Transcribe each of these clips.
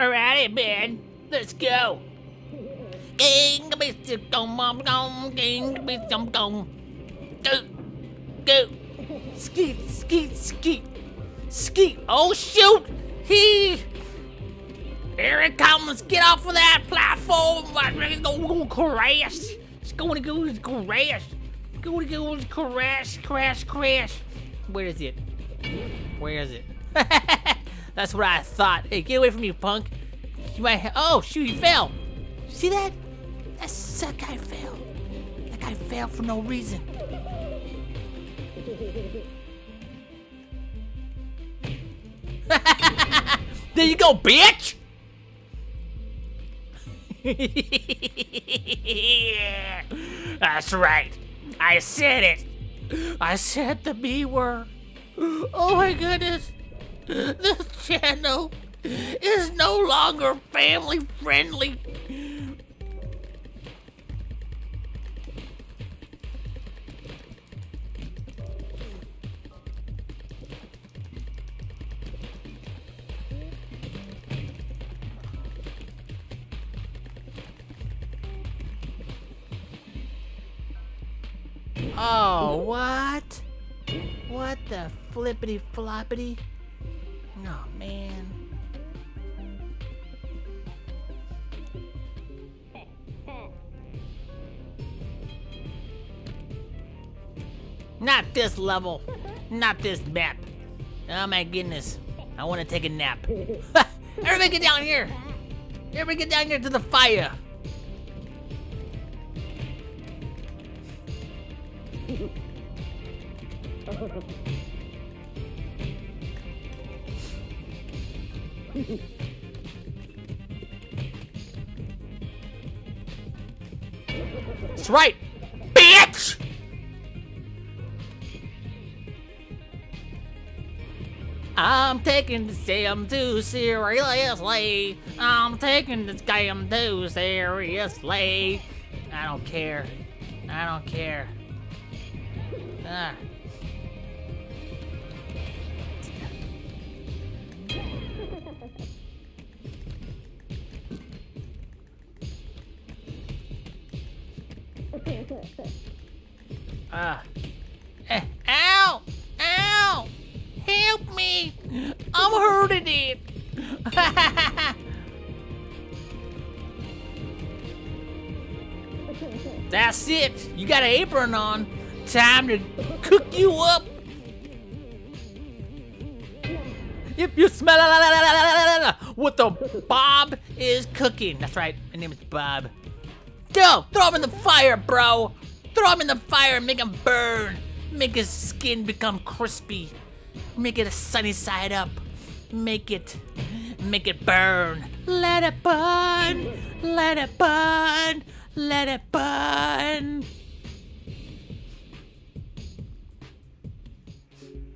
Alrighty, man. Let's go. Gong. Go. Go. Skeet, skeet, skeet. Skeet. Oh shoot! He here it comes! Get off of that platform! It's going to crash! It's going to go crash! It's going to go crash, crash, crash! Where is it? Where is it? That's what I thought. Hey, get away from me, punk! You might oh, shoot, he fell! See that? That guy fell. That guy fell for no reason. there you go, bitch! That's right. I said it. I said the B word. Oh my goodness. This channel is no longer family friendly. Oh, what? What the flippity floppity? Man. Not this level. Not this map. Oh my goodness. I want to take a nap. Everybody get down here. Everybody get down here to the fire. That's right, bitch! I'm taking this game too seriously. I'm taking this game too seriously. I don't care. I don't care. Ah. Ah. Ow! Ow! Help me! I'm hurting it! That's it! You got an apron on. Time to cook you up! If you smell what the Bob is cooking. That's right, my name is Bob. Go! Throw him in the fire, bro! Throw him in the fire and make him burn! Make his skin become crispy. Make it a sunny side up. Make it, make it burn. Let it burn! Let it burn! Let it burn!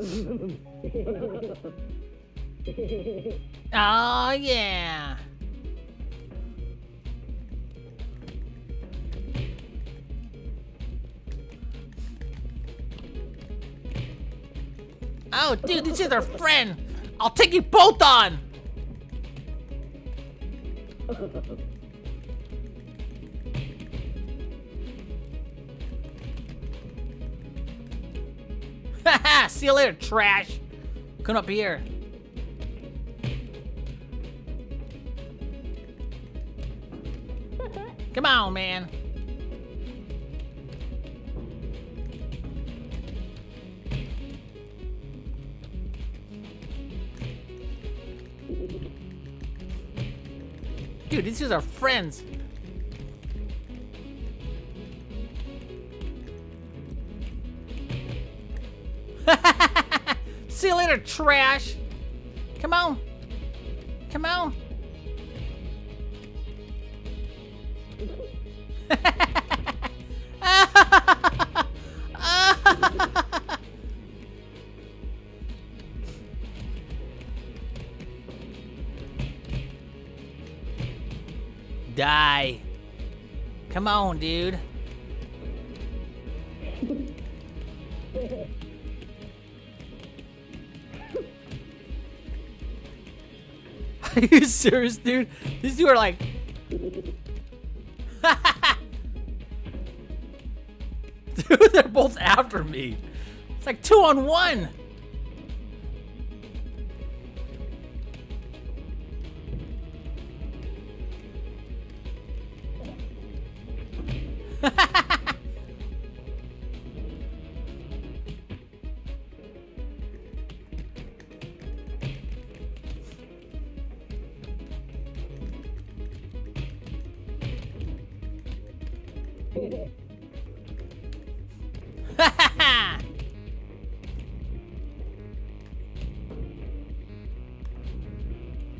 oh yeah! Oh, dude, this is our friend. I'll take you both on. Haha, see you later, trash. Come up here. Come on, man. Dude, these guys are friends. See you later, trash. Come on. Come on. Come on, dude. Are you serious, dude? These two are like. dude, they're both after me. It's like two on one.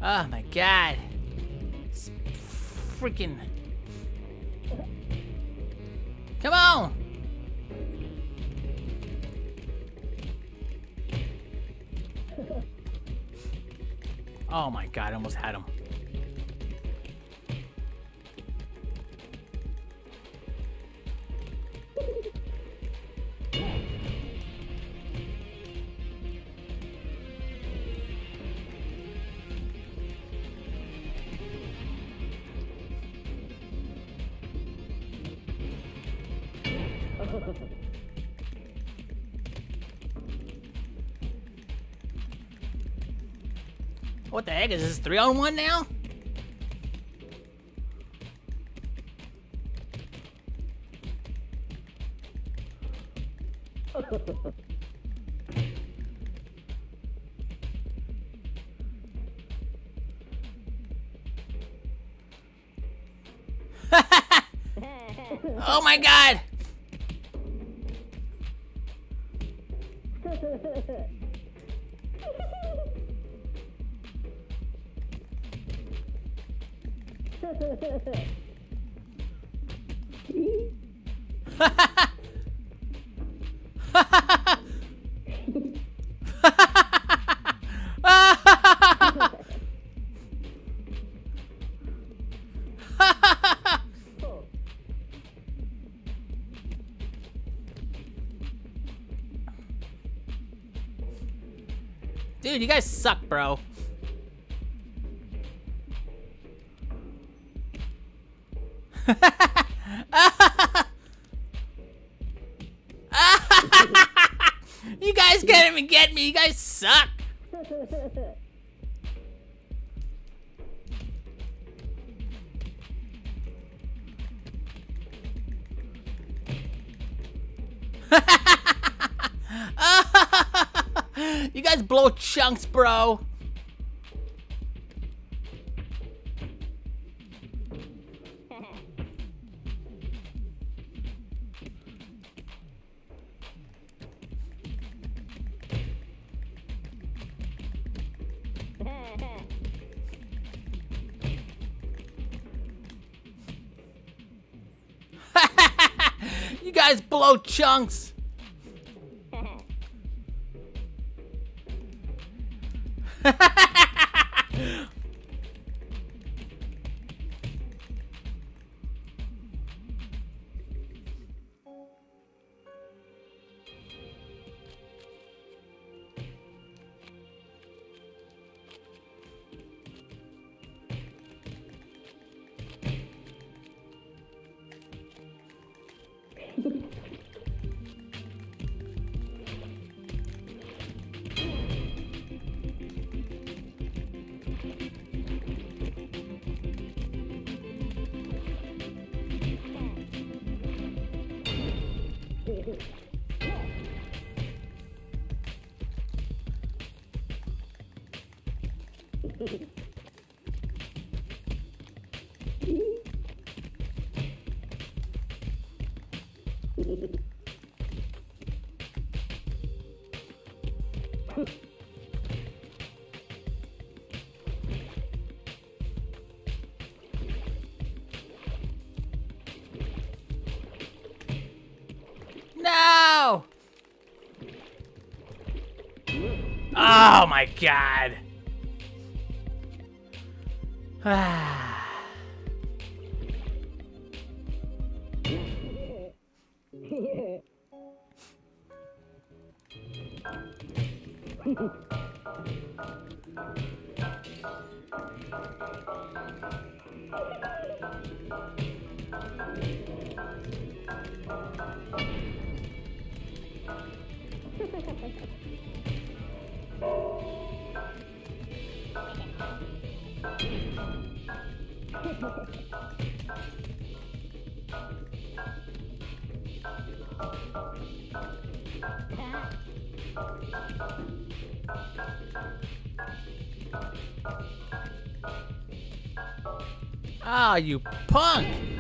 oh my god. It's freaking. Come on! Oh my god, I almost had him. What the heck? Is this three on one now? oh my god! Dude, you guys suck, bro. You guys can't even get me. You guys suck. you guys blow chunks, bro. You guys blow chunks. No! Oh my god. Ha ha ha ha. Ah, you punk!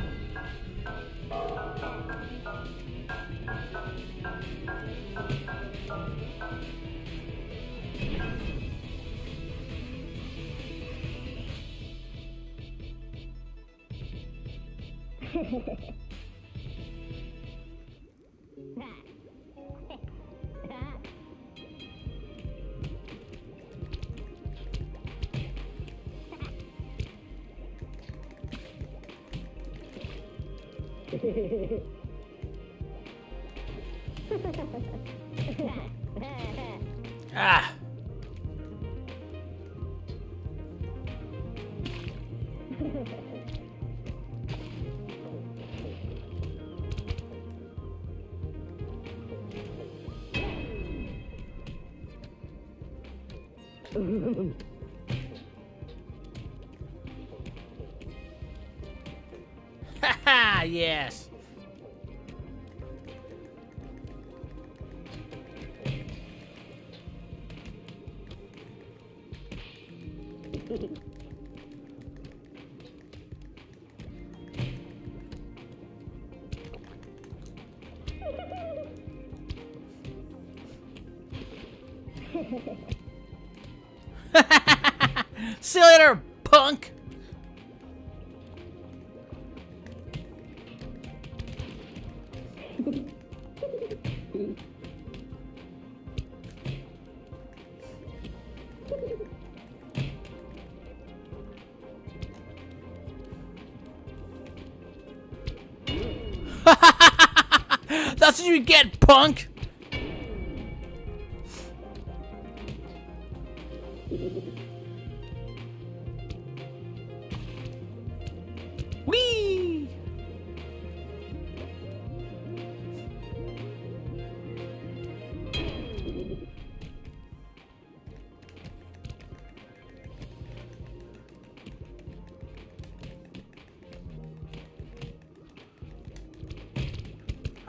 Ah! Haha, yes. That's what you get, punk!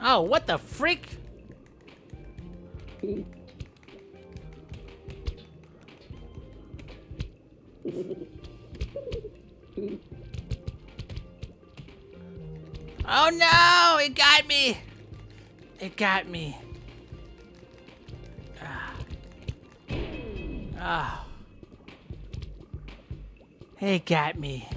Oh, what the freak? Oh no! It got me! It got me. Ah. Ah. It got me.